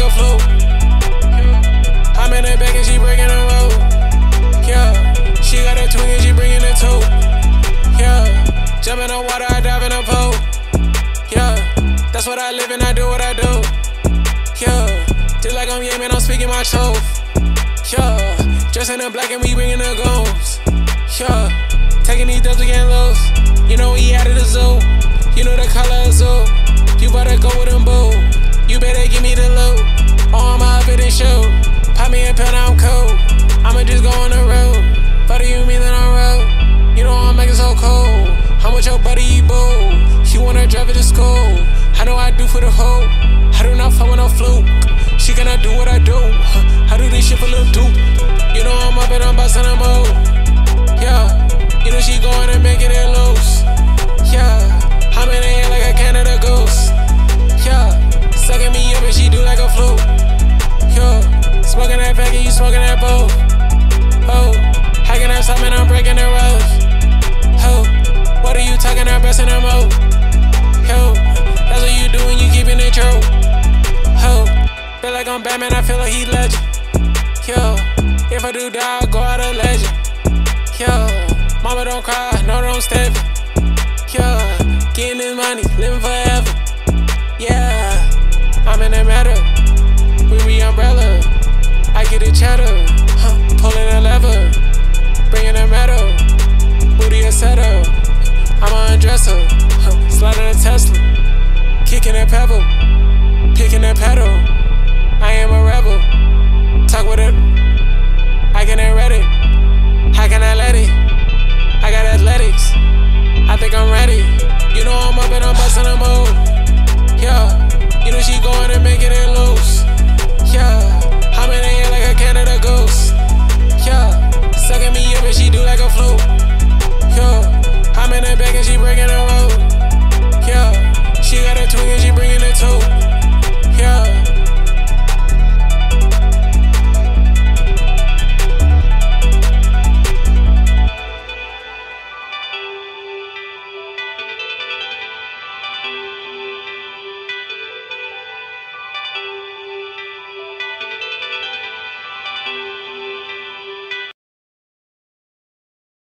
like a flu. I'm in her back and she breaking the road. Yeah, she got a twin and she bringing it too. Yeah, jump in the water, I dive in the pool. Yeah, that's what I live and I do what I do. Yeah, just like I'm Yemen, I'm speaking my truth. Yeah, dressed in the black and we bringing the goons. Yeah, taking these dubs, we can't. You know we out of the zoo. You know the color of zoo. You better go with them, boo. You better give me the school? I know I do for the hoe. I do not fuck with no fluke. She cannot do what I do. I do this shit for little dude. You know I'm up and I'm busting a move. Yeah, you know she going and making it loose. Yeah, I'm in air like a Canada goose. Yeah, sucking me up and she do like a fluke. Yeah, smoking that pack and you smoking that bowl. Oh, hacking that something, I'm breaking the rules. Oh, what are you talking about, best in the like I'm Batman, I feel like he legend. Yo, if I do die, I'll go out a legend. Yo, mama don't cry, no don't step. Yo, getting this money, living forever. Yeah, I'm in that matter. We be umbrella. I get a cheddar, huh, pulling a lever, bringing a metal, booty a settle. I'm a undresser, huh, sliding a Tesla, kicking that pebble, picking that pedal. I am a rebel. Talk with it, I can read it. How can I let it? I got athletics. I think I'm ready. You know I'm up and I'm busting a move. Yeah, you know she going and making it loose. Yeah, I'm in like a Canada goose. Yeah, sucking me up and she do like a fluke.